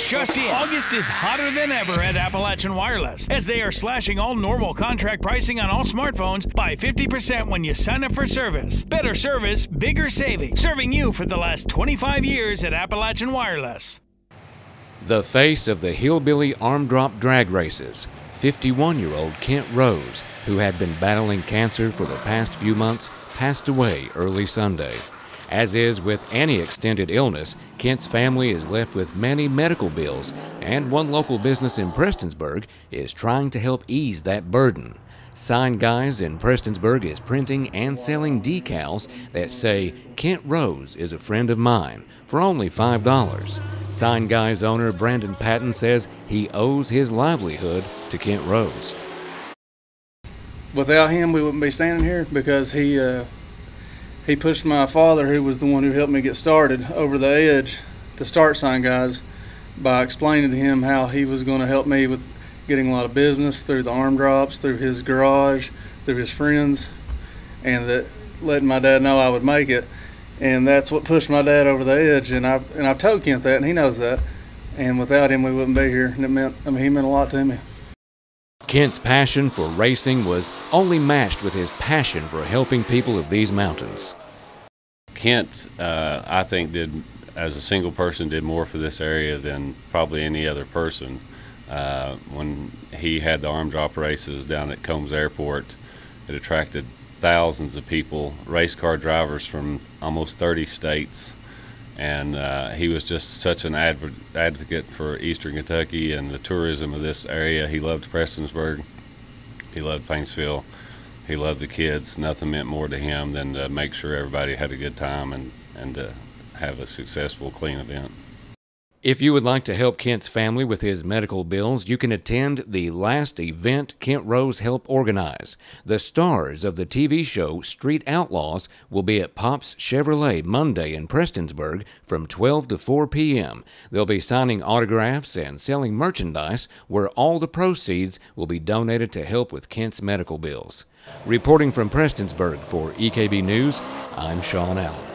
News just in. August is hotter than ever at Appalachian Wireless as they are slashing all normal contract pricing on all smartphones by 50% when you sign up for service. Better service, bigger savings. Serving you for the last 25 years at Appalachian Wireless. The face of the hillbilly arm drop drag races, 51 year old Kent Rose, who had been battling cancer for the past few months, passed away early Sunday. As is with any extended illness, Kent's family is left with many medical bills, and one local business in Prestonsburg is trying to help ease that burden. Sign Guys in Prestonsburg is printing and selling decals that say, Kent Rose is a friend of mine, for only $5. Sign Guys owner Brandon Patton says he owes his livelihood to Kent Rose. Without him, we wouldn't be standing here because he uh, he pushed my father, who was the one who helped me get started, over the edge to start Sign Guys by explaining to him how he was going to help me with getting a lot of business through the arm drops, through his garage, through his friends, and that letting my dad know I would make it. And that's what pushed my dad over the edge. And I've, and I've told Kent that, and he knows that. And without him, we wouldn't be here. And it meant, I mean, he meant a lot to me. Kent's passion for racing was only matched with his passion for helping people of these mountains. Kent, uh, I think, did as a single person did more for this area than probably any other person. Uh, when he had the arm drop races down at Combs Airport, it attracted thousands of people, race car drivers from almost 30 states, and uh, he was just such an adv- advocate for Eastern Kentucky and the tourism of this area. He loved Prestonsburg, he loved Paintsville, he loved the kids. Nothing meant more to him than to make sure everybody had a good time and and to have a successful, clean event. If you would like to help Kent's family with his medical bills, you can attend the last event Kent Rose helped organize. The stars of the TV show Street Outlaws will be at Pops Chevrolet Monday in Prestonsburg from 12 to 4 p.m. They'll be signing autographs and selling merchandise where all the proceeds will be donated to help with Kent's medical bills. Reporting from Prestonsburg for EKB News, I'm Sean Allen.